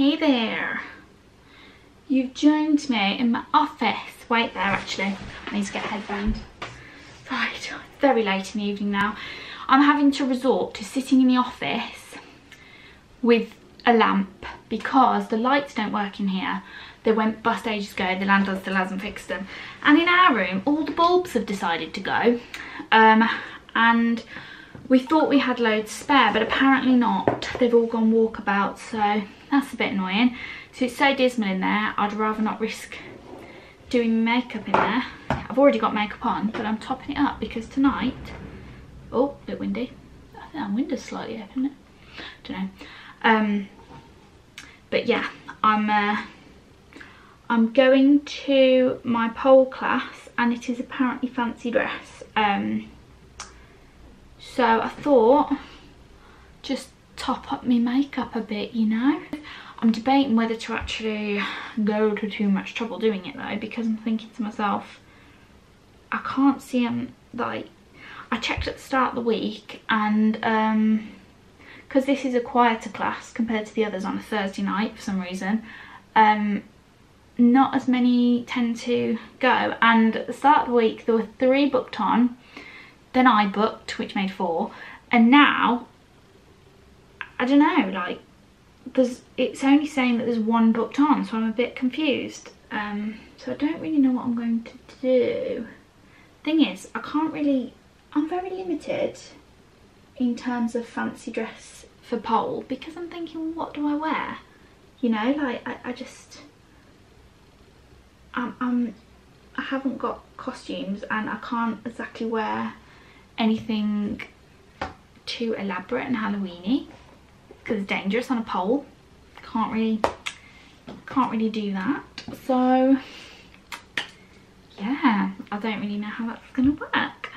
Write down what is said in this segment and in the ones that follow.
Hey there. You've joined me in my office. Wait there actually. I need to get headphones. Right, very late in the evening now. I'm having to resort to sitting in the office with a lamp because the lights don't work in here. They went bust ages ago, the landlord still hasn't fixed them. And in our room, all the bulbs have decided to go. Um, and we thought we had loads spare, but apparently not. They've all gone walkabout, so that's a bit annoying. So it's so dismal in there, I'd rather not risk doing makeup in there. I've already got makeup on, but I'm topping it up because tonight, oh, a bit windy. I think that window's slightly open, it? Don't know. Um, but yeah, I'm uh, I'm going to my pole class, and it is apparently fancy dress. Um, so I thought just top up my makeup a bit, you know. I'm debating whether to actually go to too much trouble doing it though because I'm thinking to myself, I can't see them like, I checked at the start of the week and um, because this is a quieter class compared to the others on a Thursday night for some reason, um, not as many tend to go and at the start of the week there were three booked on, then I booked which made four and now, I don't know like there's it's only saying that there's one booked on so I'm a bit confused. Um, so I don't really know what I'm going to do. Thing is I can't really I'm very limited in terms of fancy dress for pole because I'm thinking what do I wear? You know like I, I just I'm, I'm I haven't got costumes and I can't exactly wear anything too elaborate and Halloweeny because dangerous on a pole. Can't really, can't really do that. So, yeah, I don't really know how that's to work.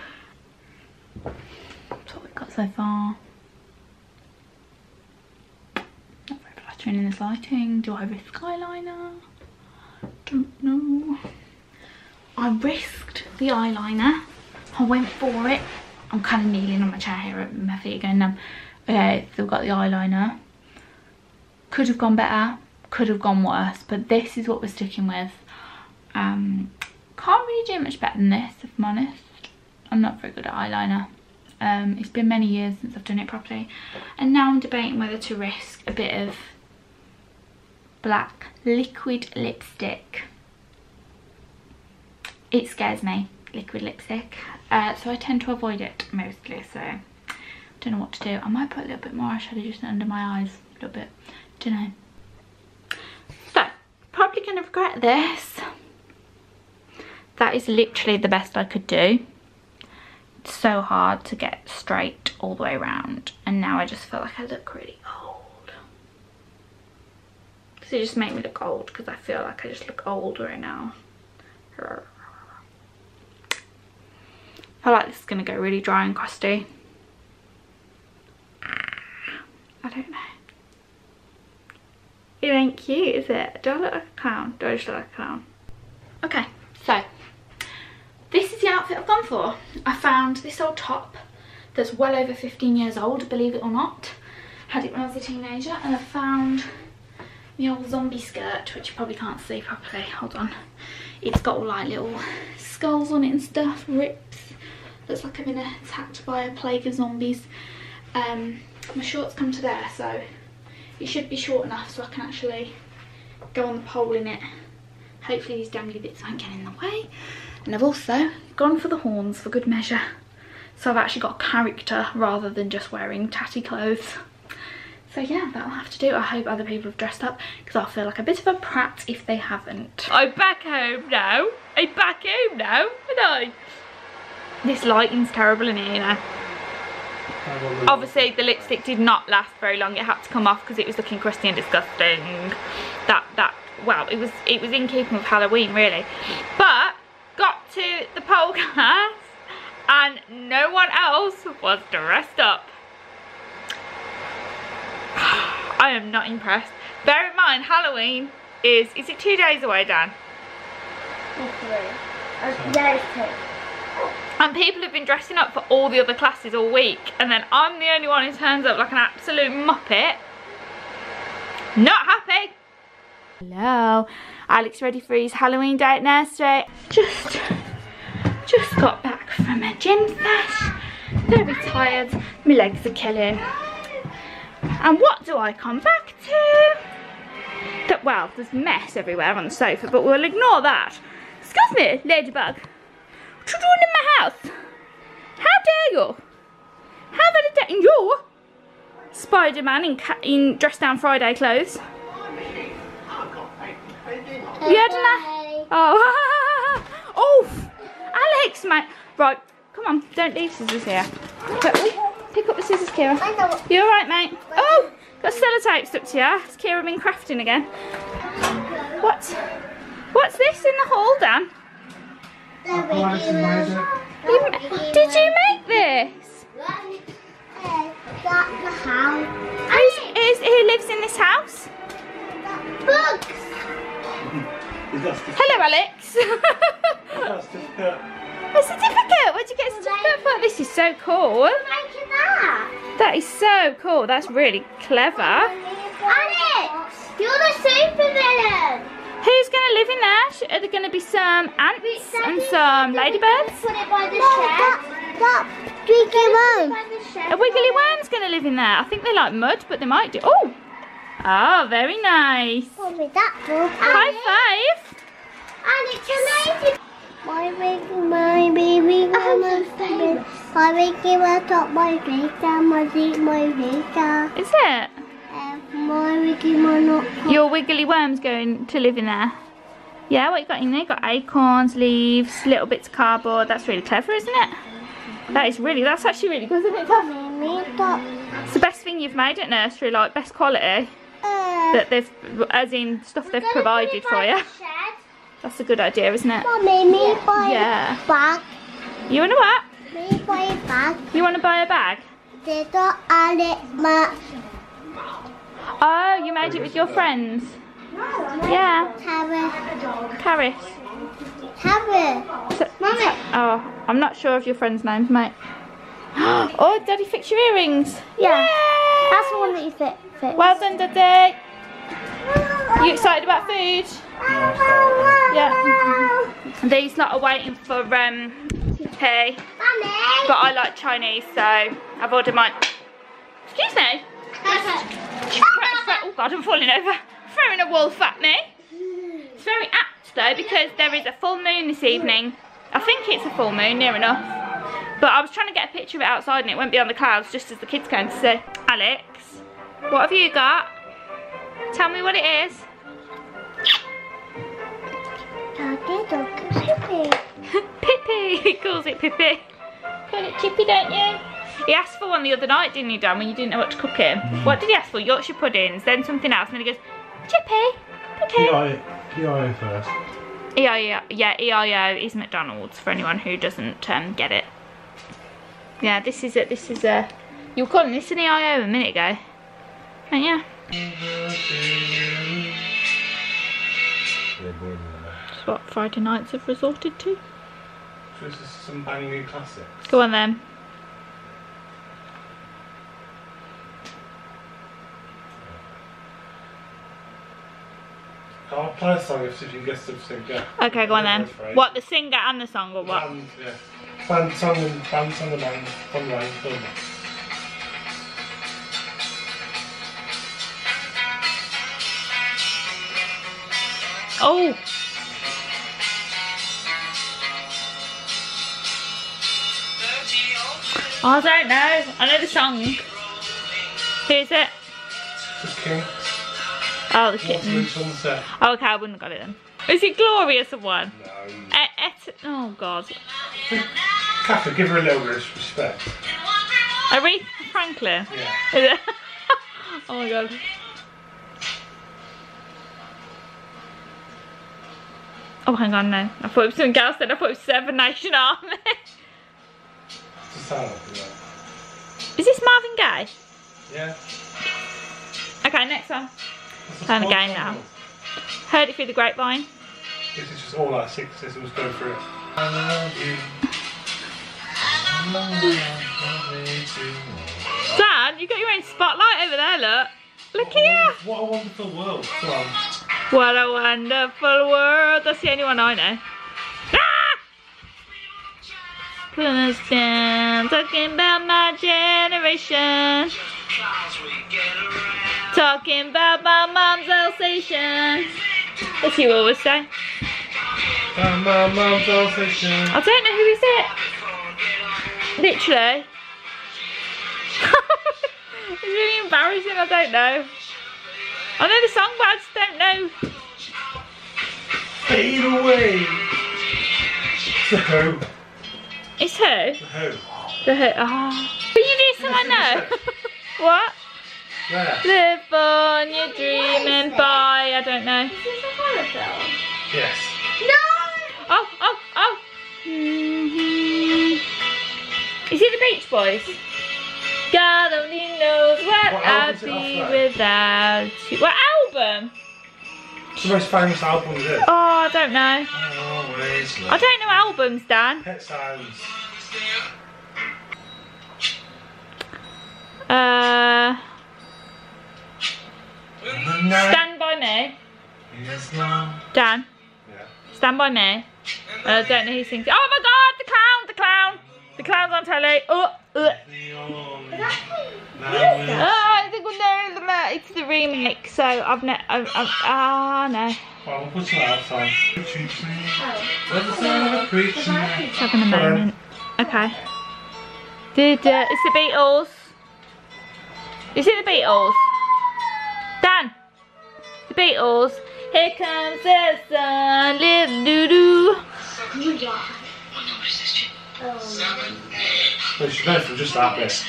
That's what we've got so far. Not very flattering in this lighting. Do I risk eyeliner? Don't know. I risked the eyeliner. I went for it. I'm kind of kneeling on my chair here. My feet are going numb. Okay, still got the eyeliner. Could have gone better, could have gone worse, but this is what we're sticking with. Um, can't really do much better than this, if I'm honest. I'm not very good at eyeliner. Um, it's been many years since I've done it properly. And now I'm debating whether to risk a bit of black liquid lipstick. It scares me, liquid lipstick. Uh, so I tend to avoid it mostly, so don't know what to do. I might put a little bit more eyeshadow just under my eyes, a little bit. Don't know. So, probably going to regret this. That is literally the best I could do. It's so hard to get straight all the way around. And now I just feel like I look really old. Does it just make me look old? Because I feel like I just look old right now. I feel like this is going to go really dry and crusty. I don't know. It ain't cute, is it? Do I look like a clown? Do I just look like a clown? Okay, so this is the outfit I've gone for. I found this old top that's well over 15 years old, believe it or not. Had it when I was a teenager and I found the old zombie skirt, which you probably can't see properly. Hold on. It's got all like little skulls on it and stuff, rips. Looks like I'm been attacked by a plague of zombies. Um, my shorts come to there so it should be short enough so I can actually go on the pole in it. Hopefully these dangly bits won't get in the way. And I've also gone for the horns for good measure. So I've actually got character rather than just wearing tatty clothes. So yeah that'll have to do. I hope other people have dressed up because I'll feel like a bit of a prat if they haven't. I'm back home now. I'm back home now and I? This lighting's terrible in here Obviously the lipstick did not last very long. It had to come off because it was looking crusty and disgusting. That, that, well, it was, it was in keeping with Halloween really. But got to the pole class and no one else was dressed up. I am not impressed. Bear in mind, Halloween is, is it two days away, Dan? Three. Uh, yeah, it's two. And people have been dressing up for all the other classes all week. And then I'm the only one who turns up like an absolute muppet. Not happy. Hello. Alex ready for his Halloween day at nursery. Just, just got back from a gym session. Very tired. My legs are killing. And what do I come back to? That, well, there's mess everywhere on the sofa, but we'll ignore that. Excuse me, ladybug. What you doing in my house? How dare you? How very dare you? Spider-Man in, in dress down Friday clothes. You had enough? Oh, oh, Alex, mate. Right, come on, don't leave scissors here. Pick up the scissors, Kira. You all right, mate? Oh, got sellotape stuck to you. It's Kira been crafting again. What? What's this in the hall, Dan? You, did you make this? Who's, who's, who lives in this house? Hello, Alex. a certificate. Where'd you get a certificate for? This is so cool. That. Is so cool. That's really clever. Alex, you're the supervillain. Who's going to live in there? Are there going to be some ants and some ladybirds? Shed. That Wiggly Worm. A wiggly worm's going to live in there. I think they like mud, but they might do. Oh, oh, very nice. That. High five. Alex, a lady. My baby, my baby, my my baby, my top, my my my. Is it? My my not. Your wiggly worm's going to live in there. Yeah, what you got in there? You got acorns, leaves, little bits of cardboard. That's really clever, isn't it? That is really, that's actually really good, isn't it, Tom? It's the best thing you've made at nursery, like best quality Uh, that they've, as in stuff they've provided for you. That's a good idea, isn't it? Mommy, me buy Yeah. a bag. You want to what? Me buy a bag. You want to buy a bag? Alex, ma, Oh, you made it with your friends? Yeah, Tara, Caris. Tara. So- Mummy. Oh, I'm not sure of your friends' names, mate. Oh, Daddy fixed your earrings. Yeah. Yay! That's the one that you fit. Well done, Daddy. You excited about food? Yeah. These lot are waiting for um, tea, but I like Chinese, so I've ordered mine. Excuse me. Oh God, I'm falling over. Throwing a wolf at me. It's very apt though because there is a full moon this evening. I think it's a full moon, near enough. But I was trying to get a picture of it outside and it went beyond the clouds just as the kids came to see. Alex, what have you got? Tell me what it is. Daddy, don't. Pippi, he calls it Pippi. Call it Chippy, don't you? He asked for one the other night, didn't he, Dan, when you didn't know what to cook him? What did he ask for? Yorkshire puddings, then something else, and then he goes, Chippy, Pippi. PIO first. EIO, yeah, EIO is McDonald's for anyone who doesn't um, get it. Yeah, this is it. This is a. You were calling this an EIO a minute ago, weren't you? That's what Friday nights have resorted to. So this is some banging new classics. Go on then. I'll play a song if you can guess the singer. Okay, go on then. What the singer and the song or what? Band, yeah. Band song and band song and band. Line, fun. Oh. I don't know. I know the song. Who's it? Oh, the. Sunset. Oh, okay, I wouldn't have got it then. Is it Glorious or one? No. Et, et, oh, God. Catherine, give her a little bit of respect. Aretha Franklin? Yeah. Oh, my God. Oh, hang on, no. I thought it was something else then. I thought it was Seven Nation Army. It's a sound of that. Is this Marvin Gaye? Yeah. Okay, next one. This is Time one again now. Heard it through the grapevine. This is just all our sixes. It was going through it. I love you. Dad, you got your own spotlight over there, look. Look here. What a wonderful world. Come on. What a wonderful world. That's the only one I know. Ah! Put us down, talking about my generation. Talking about my mom's Alsatian. As you always say. And my mum's Alsatian. I don't know who is it. Literally. it's really embarrassing, I don't know. I know the song, but I just don't know. Fade away. The Who. It's who? The Who. The who? Oh. But you something I know. what? Where? Live on your dream and buy. I don't know. Is this a horror film? Yes. No! Oh, oh, oh. Mhm. Is it the Beach Boys? God only knows what, What I'd be without you. What album? It's the most famous album, is it? Oh, I don't know. Always I don't know albums, Dan. Pet Sounds. Uh, The night Stand by Me. Dan, Yeah. Stand by Me. I don't know who sings. Oh my god, the clown, the clown. The clown's on telly. Oh, uh. The Oh, think no, the- it's the remix, so I've ne- I've, I've, ah, no. Well, we'll put some out on. Where's the sound of a preacher man? It's having a moment. Okay. Did, uh, it's the Beatles. Is it the Beatles? Dan! The Beatles. Here comes the sun, little doo doo. Oh my god. Oh. Well, she knows from just that bit.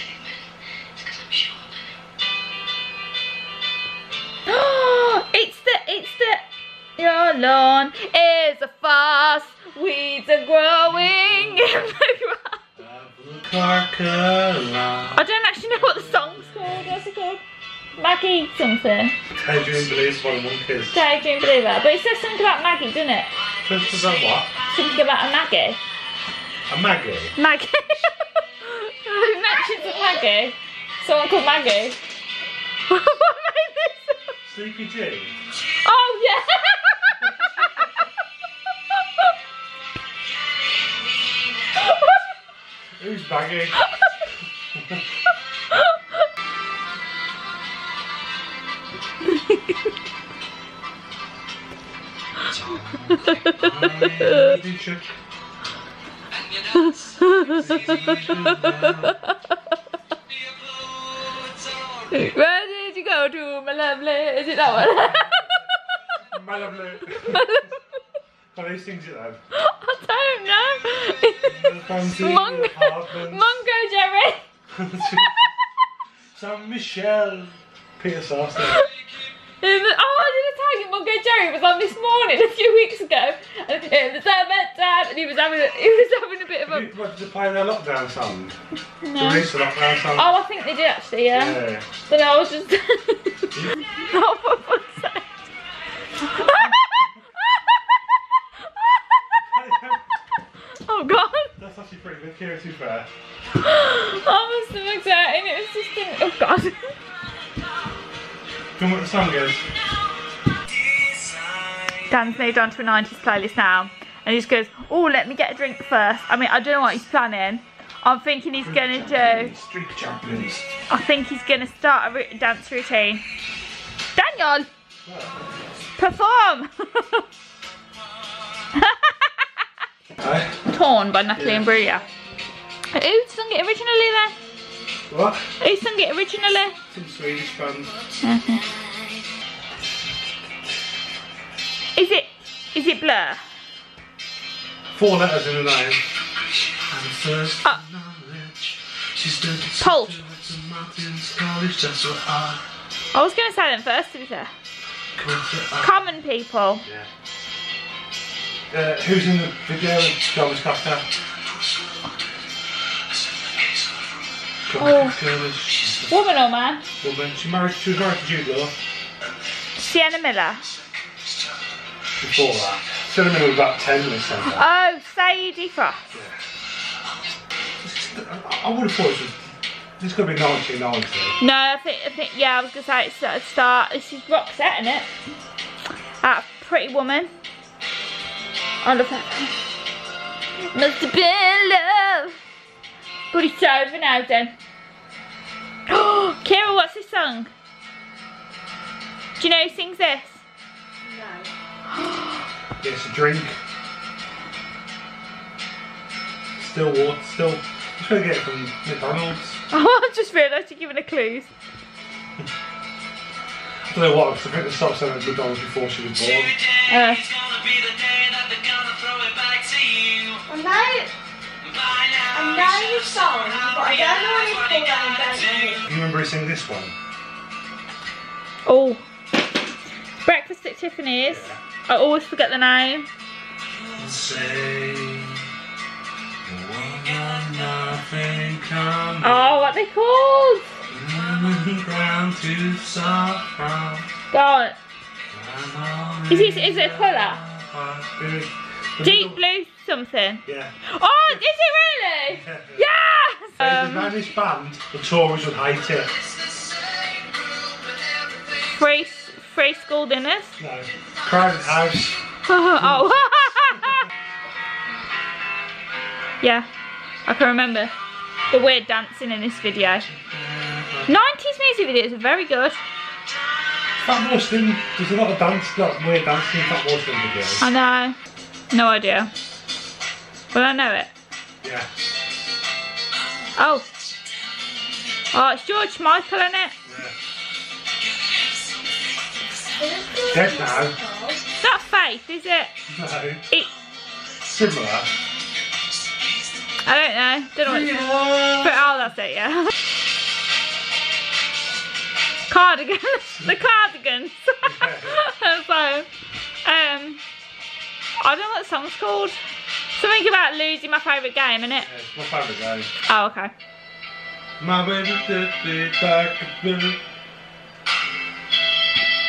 it's the, it's the, your lawn is a farce. Weeds are growing in the grass. Carcala. I don't actually know what the song's called. What's it called? Maggie something. Adrian believes one of the Monkees. Daydream Believer. But it says something about Maggie, doesn't it? First was that what? Something about a Maggie. A Maggie. Maggie. Who mentions a Maggie? Someone called Maggie. what made this? up? Sleepy G. Oh yeah. Who's Maggie? Where did you go to, my lovely? Is it that one? My lovely. Well, who sings it then? I don't know. Fancy Mungo. Mungo Jerry. San Michelle. Peter Sarstedt. Oh, I did a tag in Mungo Jerry was on this morning a few weeks ago. And in the summertime, and he was having a, he was having a bit of a. Did What, did they play their lockdown song? No. The lockdown song? Oh, I think they did actually, yeah. yeah. But no, I was just. Not oh, for fuck's sake. oh god. That's actually pretty good, Kira, to be fair. Oh, my stomach's hurting. It was just. Oh god. Do you know what the song is? Dan's moved on to a 90s playlist now. And he just goes, Oh, let me get a drink first. I mean, I don't know what he's planning. I'm thinking he's gonna do. Street champions. I think he's gonna start a dance routine. Daniel, perform. Torn by Natalie Yeah. Imbruglia. Who sung it originally then? What? Who sung it originally? Some Swedish band. Is it? Is it Blur? Four letters in a name. And first knowledge. Pulp. sister of Martin's College, that's what I I was gonna say them first. To be fair, come to. I- common people. Yeah. Uh, who's in the video of Thomas Costa? Oh. Woman or man? woman. She married. She was married to Jude Law Sienna Miller. before that. Cinnamon was about ten when they sent that. Oh, Sadie Frost. I would have thought it was. This could be 1990. No, I think, I think, yeah, I was gonna say it's at start. This is Roxette, isn't it? That Pretty Woman. I love that. Must have been love. But it's over now then. Oh, Kira, what's this song? Do you know who sings this? No. It's a drink. Still water, still. I'm just gonna get it from McDonald's. Oh, I just realised you're giving a clues. I don't know what, because I think they stopped selling at McDonald's before she was born. Uh, I know. I know the song, but I don't know what it's called I don't know you remember who sang this one? oh. Breakfast at Tiffany's. I always forget the name. Say, nothing Oh, what they called? ground to suffer. Go on. Is it, is it a colour? Deep blue something. Yeah. Oh, is it really? Yes! the Um, Spanish band, the Tories would hate it. free, free school dinners. No. Crowded house. oh. yeah, I can remember the weird dancing in this video. 90s music videos are very good. Fatboy Slim, there's a lot of dance, like weird dancing in Fatboy Slim videos. I know. No idea. But I know it. Yeah. Oh. Oh, it's George Michael in it. yeah. Dead now. It's not Faith, is it? No. It. Similar. I don't know. Don't know what it's But oh, that's it, yeah. Cardigan. the cardigans. so, um, I don't know what the song's called. Something about losing my favourite game, innit? Yeah, it's my favourite game. Oh, okay. My baby back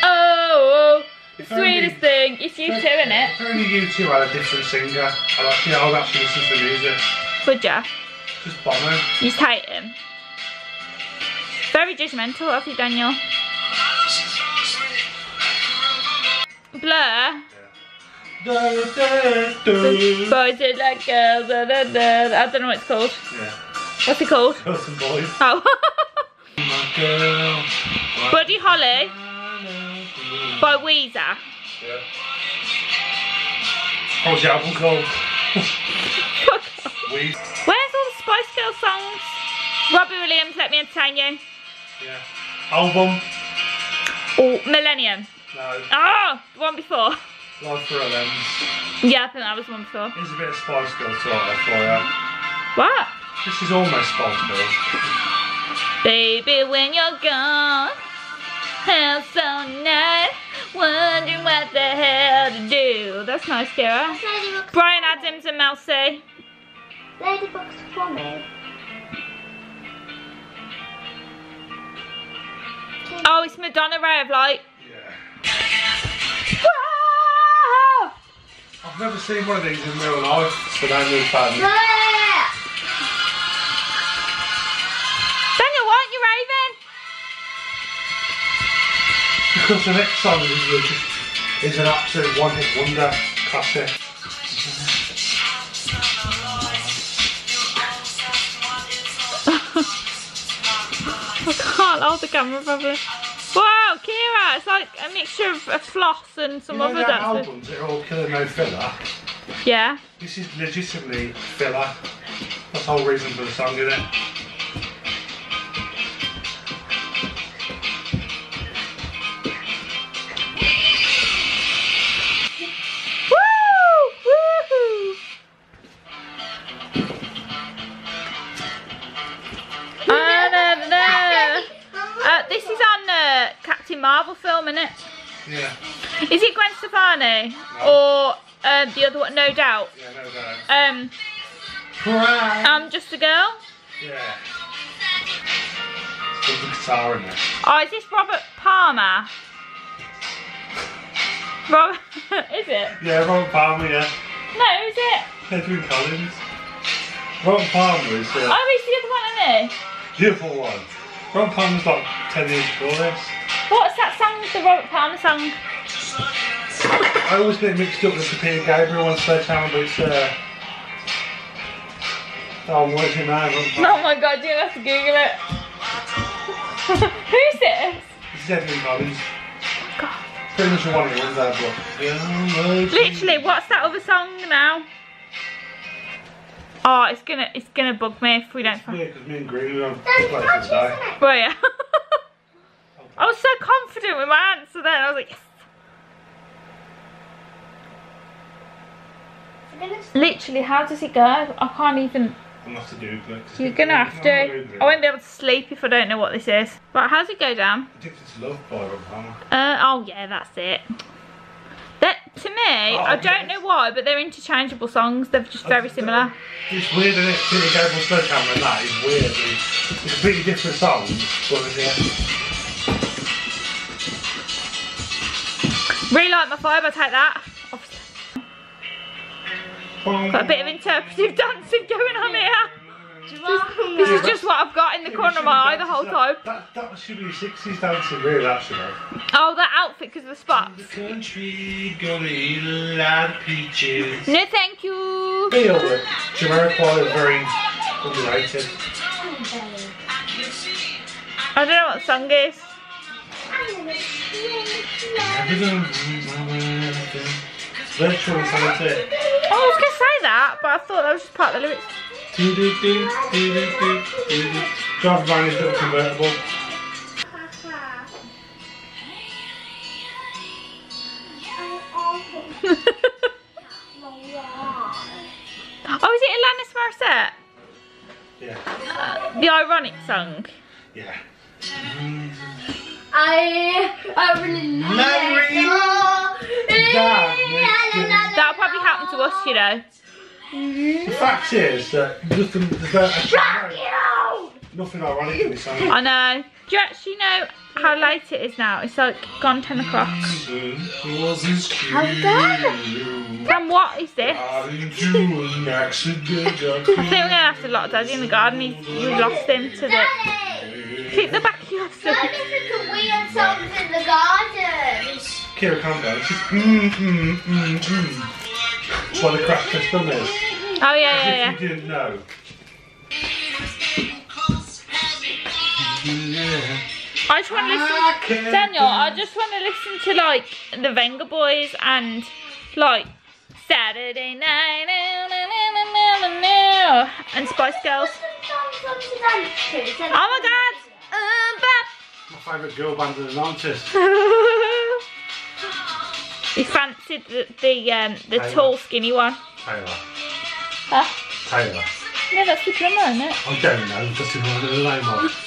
Oh, If only- sweetest thing. It's U2, innit? If only U2 had a different singer, I'd actually, I would actually listen to the music. Would ya? Just Bono. You just hate him. Very judgmental of you, Daniel. Blur. Boys it like girls. Da, da, da. I don't know what it's called. Yeah. What's it called? Girls and boys. Oh. Girl. Buddy Holly by Weezer. Yeah. What's the album called? Where's all the Spice Girls songs? Robbie Williams, Let Me Entertain You. Yeah. Album. Oh, Millennium. No. Oh, the one before. Life for a lens. Yeah, I think that was the one before. Here's a bit of Spice Girls sort of for you. What? This is almost Spice Girls. Baby, when you're gone, hell so nice, wondering what the hell to do. That's nice, Kira. Ladybug's Bryan Adams and Mel C. Ladybug's promise. Oh, it's Madonna Ray of Light. Yeah. Wow! I've never seen one of these in real life, but I'm a fan. Daniel, why aren't you raving? Because the next song is, just, is an absolute one-hit wonder classic. I can't hold the camera properly. Wow, Kira, it's like a mixture of a floss and some you know other the dancers. albums that are all killer no filler? Yeah. This is legitimately filler. That's the whole reason for the song, isn't it? Yeah. Is it Gwen Stefani No. or um, the other one? No doubt. Yeah, no doubt. Um, Cry. I'm just a girl. yeah. There's the guitar in there. Oh, is this Robert Palmer? Robert, is it? Yeah, Robert Palmer, yeah. No, is it? Edwyn Collins. Robert Palmer is uh, Oh, he's the other one, isn't he? beautiful one. Robert Palmer's like 10 years before this. What's that song? The Robert Palmer song? I always get it mixed up with the Peter Gabriel on Sledgehammer, but it's uh. Oh, I'm working now. Oh my god, you're have to Google it. Who's this? This is Edwyn Collins. God. Pretty much one of the ones I've got. Literally, what's that other song now? Oh, it's gonna it's gonna bug me if we don't find. Yeah, because me and Green are on Daddy, the catch place isn't today. it? Well, yeah. I was so confident with my answer then. I was like, yes. Literally, how does it go? I can't even. I'm gonna have to Google it. You're gonna have to. I won't be able to sleep if I don't know what this is. But how's it go down? Addicted to Love by Rob. Uh, oh yeah, that's it. That to me, I don't yes. know why, but they're interchangeable songs. They're just very similar. It's weird, isn't it? Peter Gabriel Sledgehammer and that is weird. It's, it's completely different songs, but yeah. Really like my vibe. I take that. Obviously. Got a bit of interpretive dancing going on here. This is just what I've got in the corner of my eye the whole time. That, that should be 60s dancing, really, actually. Oh, that outfit because of the spots. country, a lot of peaches. No, thank you. feel that Jamiroquai are very underrated. I don't know what the song is. Virtual. Oh, I was gonna say that, but I thought that was just part of the lyrics. Drive around his little convertible. Oh, is it Alanis Morissette? Yeah. The ironic song. Yeah. I really Larry. That'll probably happen to us, you know. The fact is that nothing, there's no, nothing ironic in this. I know. Do you actually know how late it is now? It's like gone 10 o'clock. And what is this? I think we're gonna have to lock Daddy in the garden. He's, we lost him to the. Keep the back of your Don't listen to weird songs in the garden. Kira, calm down. She's mm, mm, mm, mm. That's what the crash system is. Oh, yeah, yeah, yeah. If you didn't know. I just want to listen. Daniel, I just want to listen to like the Vengaboys and like Saturday Night na, na, na, na, na, na, and Spice Girls. Oh my god! Uh, My favourite girl band is an artist. he fancied the the, um, the Taylor. tall, skinny one. Taylor. Huh? Taylor. No, that's the drummer, isn't it? I don't know, just in the name of.